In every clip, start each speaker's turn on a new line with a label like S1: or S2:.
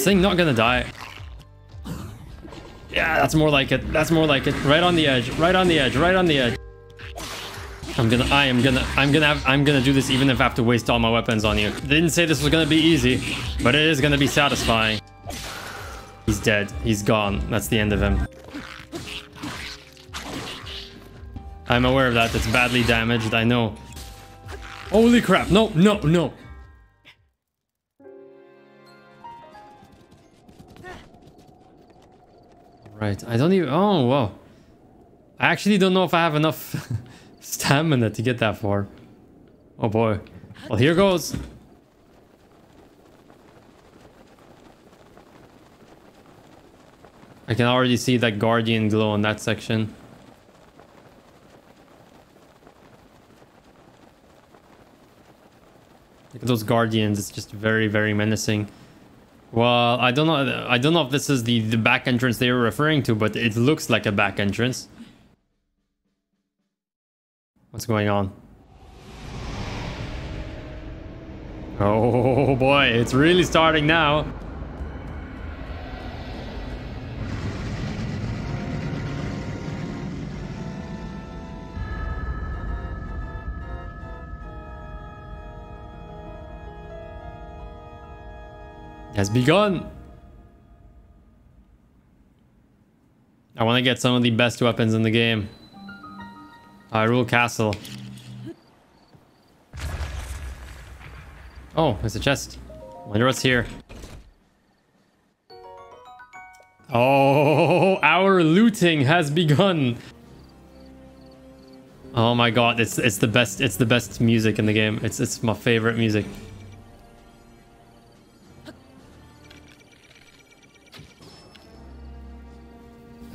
S1: This thing not gonna die. Yeah, that's more like it. That's more like it. Right on the edge. Right on the edge. Right on the edge. I'm gonna. I am gonna. I'm gonna. Have, I'm gonna do this even if I have to waste all my weapons on you. Didn't say this was gonna be easy, but it is gonna be satisfying. He's dead. He's gone. That's the end of him. I'm aware of that. It's badly damaged. I know. Holy crap. No, no, no. Right. I don't even... Oh, whoa. I actually don't know if I have enough stamina to get that far. Oh, boy. Well, here goes. I can already see that guardian glow in that section. Look at those guardians. It's just very, very menacing. Well, I don't know. I don't know if this is the, the back entrance they were referring to, but it looks like a back entrance. What's going on? Oh boy, it's really starting now. Has begun. I want to get some of the best weapons in the game. Hyrule Castle. Oh, there's a chest. Wonder what's here. Oh, our looting has begun. Oh my god, it's it's the best it's the best music in the game. It's it's my favorite music.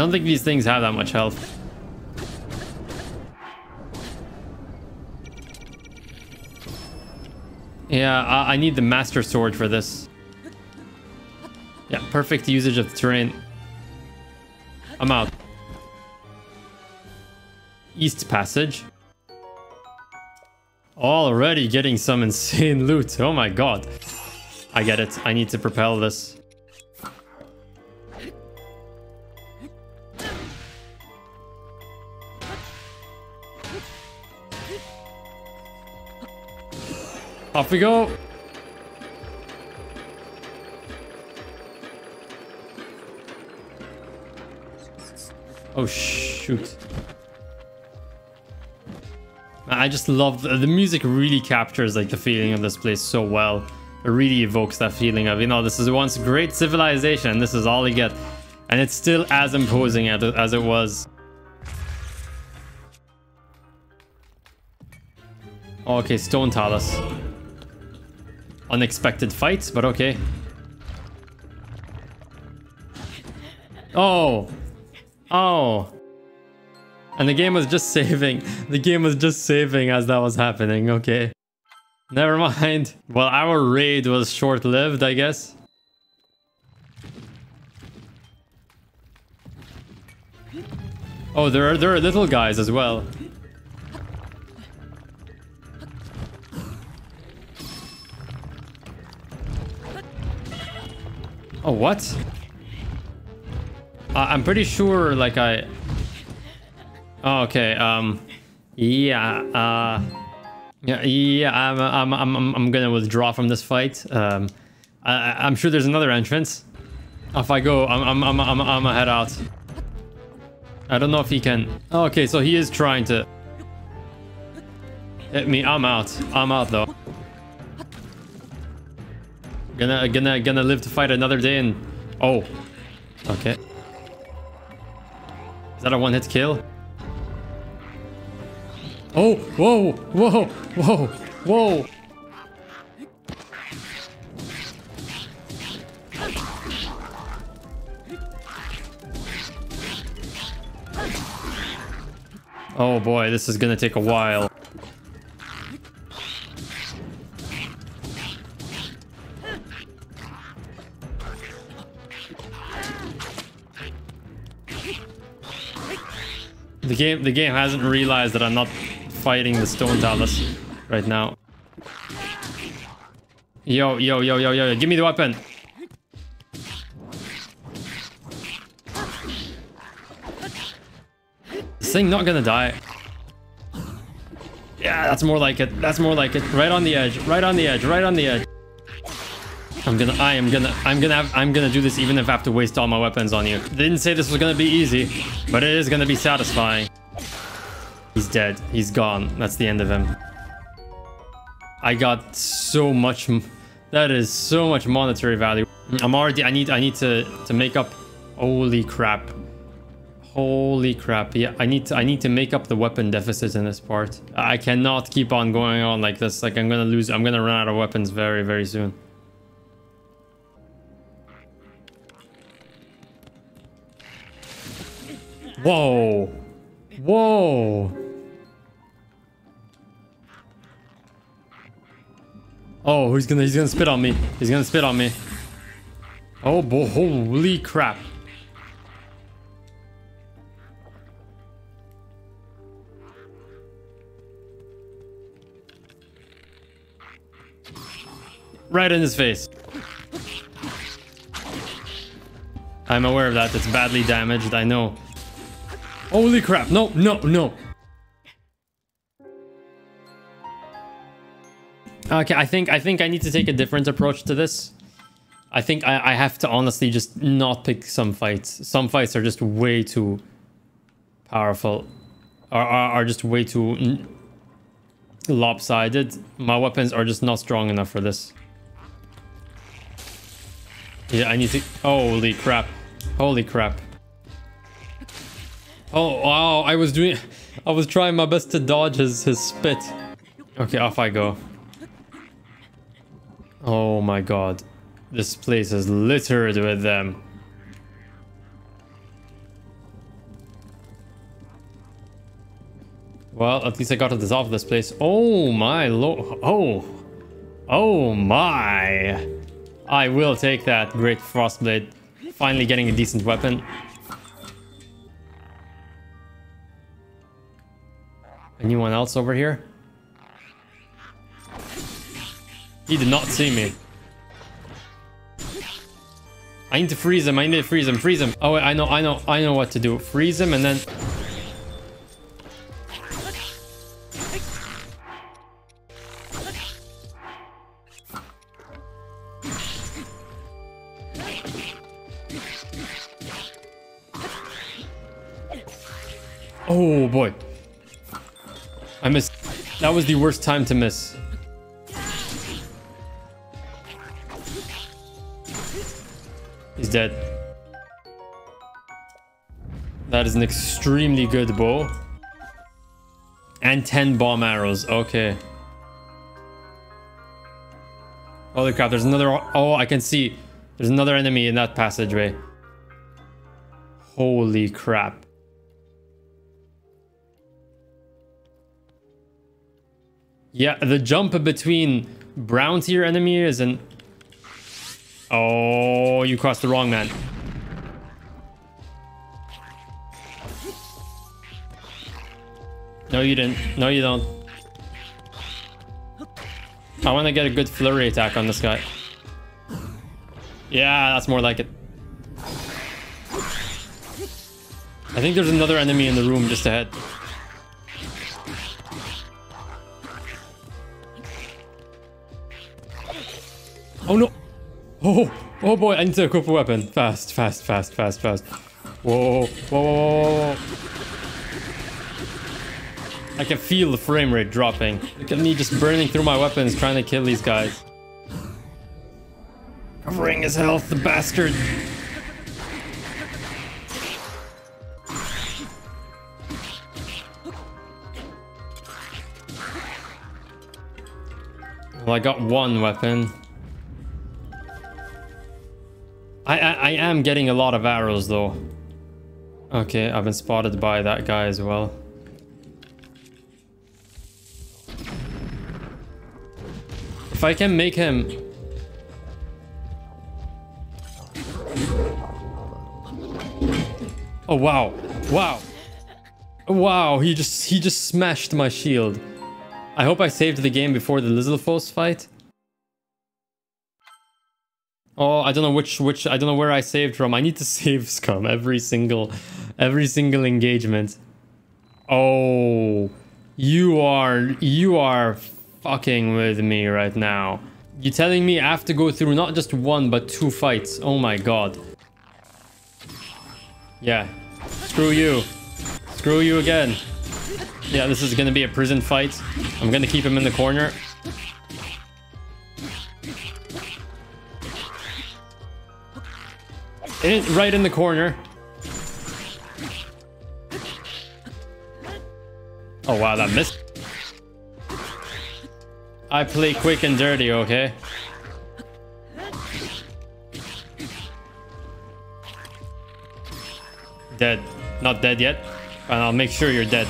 S1: Don't think these things have that much health. Yeah, I, I need the Master Sword for this. Yeah, perfect usage of the terrain. I'm out. East Passage. Already getting some insane loot. Oh my god. I get it. I need to propel this. Off we go. Oh, shoot. I just love the, the, music really captures like the feeling of this place so well. It really evokes that feeling of, you know, this is once great civilization. This is all you get. And it's still as imposing as it, as it was. Okay, Stone Talus. Unexpected fights, but okay. Oh. Oh. And the game was just saving. The game was just saving as that was happening. Okay. Never mind. Well, our raid was short-lived, I guess. Oh, there are there are little guys as well. Oh, what? Uh, I'm pretty sure, like, I... Oh, okay, um... Yeah, uh... Yeah, yeah, I'm, I'm, I'm, I'm gonna withdraw from this fight. Um, I, I'm sure there's another entrance. If I go, I'm, I'm, I'm, I'm, I'm gonna head out. I don't know if he can... Oh, okay, so he is trying to... Hit me, I'm out. I'm out, though. Gonna gonna gonna live to fight another day and oh. Okay. Is that a one-hit kill? Oh, whoa, whoa, whoa, whoa. Oh boy, this is gonna take a while. game the game hasn't realized that I'm not fighting the stone talus right now. Yo, yo, yo, yo, yo, yo, give me the weapon. This thing not gonna die. Yeah, that's more like it. That's more like it. Right on the edge. Right on the edge. Right on the edge. I'm gonna, I am gonna, I'm gonna have, I'm gonna do this even if I have to waste all my weapons on you. Didn't say this was gonna be easy, but it is gonna be satisfying. He's dead. He's gone. That's the end of him. I got so much, that is so much monetary value. I'm already, I need, I need to, to make up, holy crap. Holy crap. Yeah, I need to, I need to make up the weapon deficit in this part. I cannot keep on going on like this. Like I'm gonna lose, I'm gonna run out of weapons very, very soon. Whoa. Whoa. Oh, he's gonna he's gonna spit on me. He's gonna spit on me. Oh boy, holy crap. Right in his face. I'm aware of that. It's badly damaged, I know. Holy crap. No, no, no. Okay, I think I think I need to take a different approach to this. I think I, I have to honestly just not pick some fights. Some fights are just way too powerful. Are, are, are just way too lopsided. My weapons are just not strong enough for this. Yeah, I need to... Holy crap. Holy crap. Oh, wow, I was doing... I was trying my best to dodge his, his spit. Okay, off I go. Oh my god. This place is littered with them. Well, at least I got to dissolve this place. Oh my lord. Oh. Oh my. I will take that great frostblade. Finally getting a decent weapon. Anyone else over here? He did not see me. I need to freeze him. I need to freeze him. Freeze him. Oh, wait, I know, I know, I know what to do. Freeze him and then... That was the worst time to miss. He's dead. That is an extremely good bow. And 10 bomb arrows. Okay. Holy crap, there's another... Oh, I can see. There's another enemy in that passageway. Holy crap. Yeah, the jump between brown tier enemies and... Oh, you crossed the wrong man. No, you didn't. No, you don't. I want to get a good flurry attack on this guy. Yeah, that's more like it. I think there's another enemy in the room just ahead. Oh, oh boy, I need to equip a weapon. Fast, fast, fast, fast, fast. Whoa, whoa, whoa, whoa, whoa. I can feel the frame rate dropping. Look at me just burning through my weapons trying to kill these guys. Covering his health, the bastard. Well, I got one weapon. I, am getting a lot of arrows though. Okay, I've been spotted by that guy as well. If I can make him... Oh wow, wow. Wow, he just he just smashed my shield. I hope I saved the game before the Lizalfos fight. Oh, I don't know which which I don't know where I saved from. I need to save scum every single every single engagement. Oh, you are you are fucking with me right now. You're telling me I have to go through not just one but two fights. Oh my god. Yeah. Screw you. Screw you again. Yeah, this is gonna be a prison fight. I'm gonna keep him in the corner. In, right in the corner. Oh wow, that missed. I play quick and dirty, okay? Dead. Not dead yet. And I'll make sure you're dead.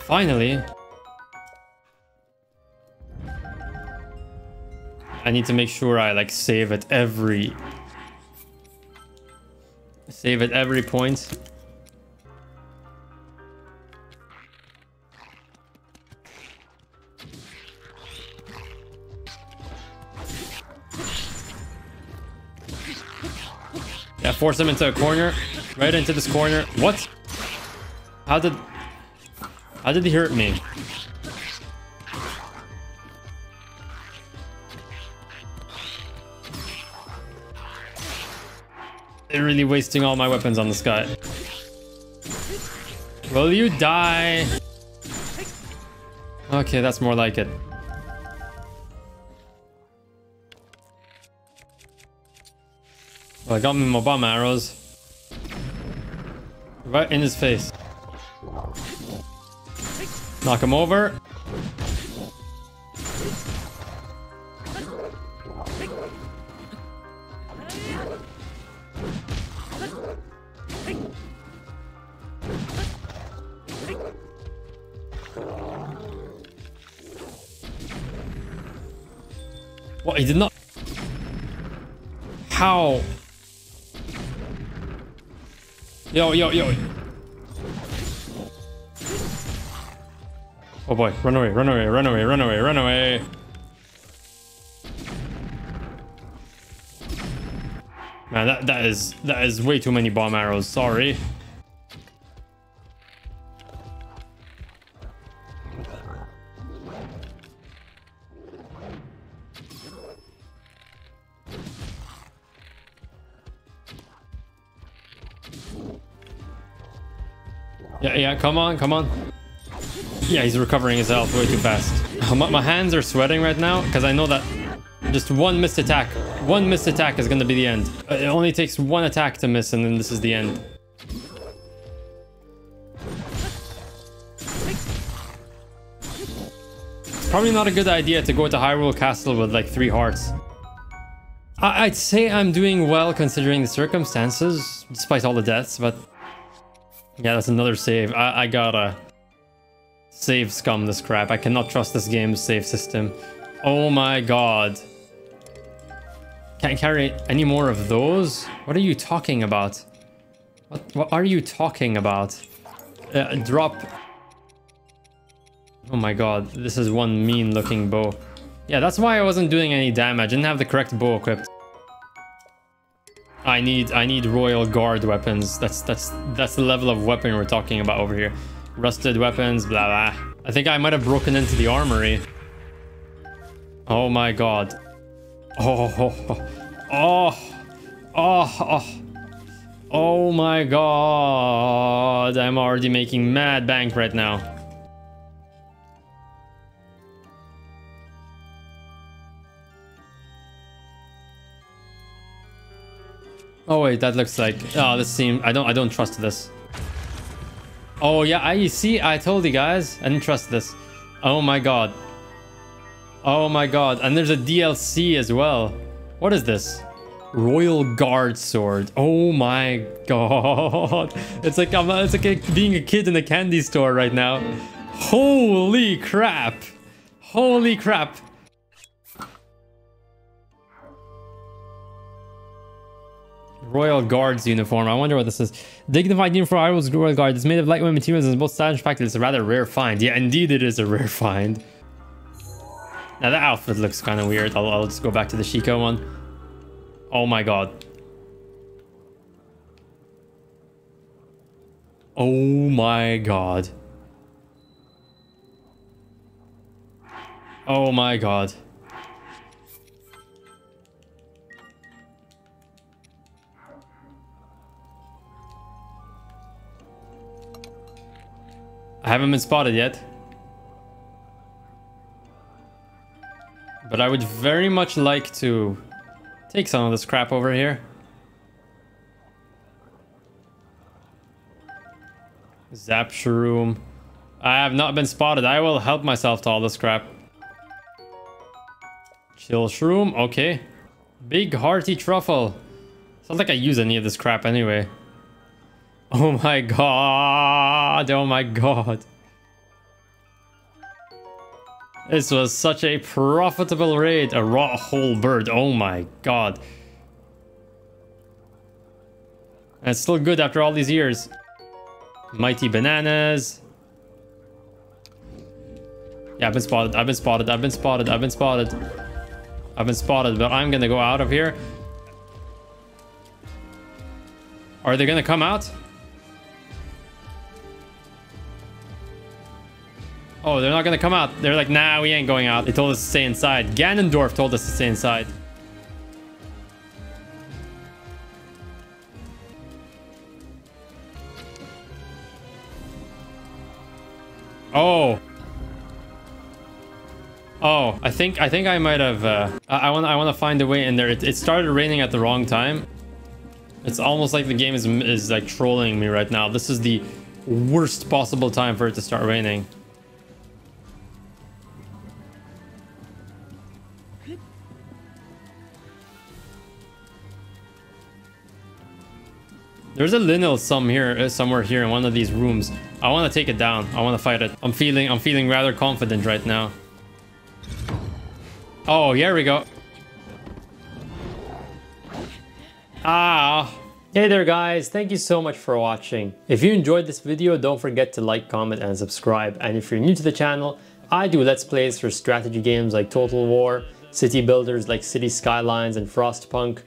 S1: Finally. I need to make sure I like save at every save at every point. Yeah, force him into a corner. Right into this corner. What? How did... How did he hurt me? They're really wasting all my weapons on this guy. Will you die? Okay, that's more like it. Well, I got me my bomb arrows. Right in his face. Knock him over. How? Yo, yo, yo. Oh boy, run away, run away, run away, run away, run away. Man, that, that is that is way too many bomb arrows, sorry. Come on, come on. Yeah, he's recovering his health way too fast. My, my hands are sweating right now because I know that just one missed attack, one missed attack is going to be the end. Uh, It only takes one attack to miss and then this is the end. It's probably not a good idea to go to Hyrule Castle with like three hearts. I I'd say I'm doing well considering the circumstances, despite all the deaths, but yeah, that's another save. I, I gotta save scum this crap. I cannot trust this game's save system. Oh my god. Can't carry any more of those? What are you talking about? What, what are you talking about? Uh, drop. Oh my god, this is one mean looking bow. Yeah, that's why I wasn't doing any damage. I didn't have the correct bow equipped. I need I need royal guard weapons. That's that's that's the level of weapon we're talking about over here. Rusted weapons, blah blah. I think I might have broken into the armory. Oh my god. Oh oh oh oh oh. Oh, oh. oh my god. I'm already making mad bank right now. Oh wait, that looks like oh this seems I don't I don't trust this. Oh yeah, I see I told you guys I didn't trust this. Oh my god. Oh my god, and there's a DLC as well. What is this? Royal Guard sword. Oh my god. It's like I'm it's like being a kid in a candy store right now. Holy crap. Holy crap. Royal Guards uniform. I wonder what this is. Dignified uniform Hyrule's Royal Guard. It's made of lightweight materials and is both stylish and. It's a rather rare find. Yeah, indeed it is a rare find. Now that outfit looks kind of weird. I'll, I'll just go back to the Sheikah one. Oh my god. Oh my god. Oh my god. Haven't been spotted yet. But I would very much like to take some of this crap over here. Zap shroom. I have not been spotted. I will help myself to all this crap. Chill shroom. Okay. Big hearty truffle. Sounds like I use any of this crap anyway. Oh my god. Oh my god. This was such a profitable raid. A raw whole bird. Oh my god. And it's still good after all these years. Mighty bananas. Yeah, I've been spotted. I've been spotted. I've been spotted. I've been spotted. I've been spotted, but I'm gonna go out of here. Are they gonna come out? Oh, they're not gonna come out. They're like, nah, we ain't going out. They told us to stay inside. Ganondorf told us to stay inside. Oh. Oh, I think I think I might have. Uh, I want I want to find a way in there. It, it started raining at the wrong time. It's almost like the game is is like trolling me right now. This is the worst possible time for it to start raining. There's a Lynel some here, uh, somewhere here in one of these rooms. I want to take it down. I want to fight it. I'm feeling, I'm feeling rather confident right now. Oh, here we go. Ah. Hey there guys, thank you so much for watching. If you enjoyed this video, don't forget to like, comment, and subscribe. And if you're new to the channel, I do Let's Plays for strategy games like Total War, city builders like City Skylines and Frostpunk,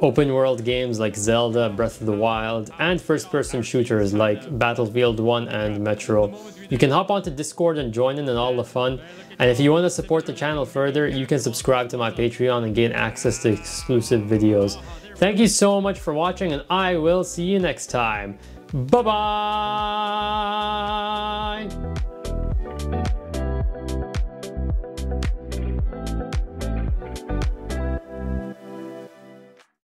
S1: open world games like Zelda, Breath of the Wild, and first-person shooters like Battlefield 1 and Metro. You can hop onto Discord and join in on all the fun, and if you want to support the channel further, you can subscribe to my Patreon and gain access to exclusive videos. Thank you so much for watching, and I will see you next time. Bye-bye!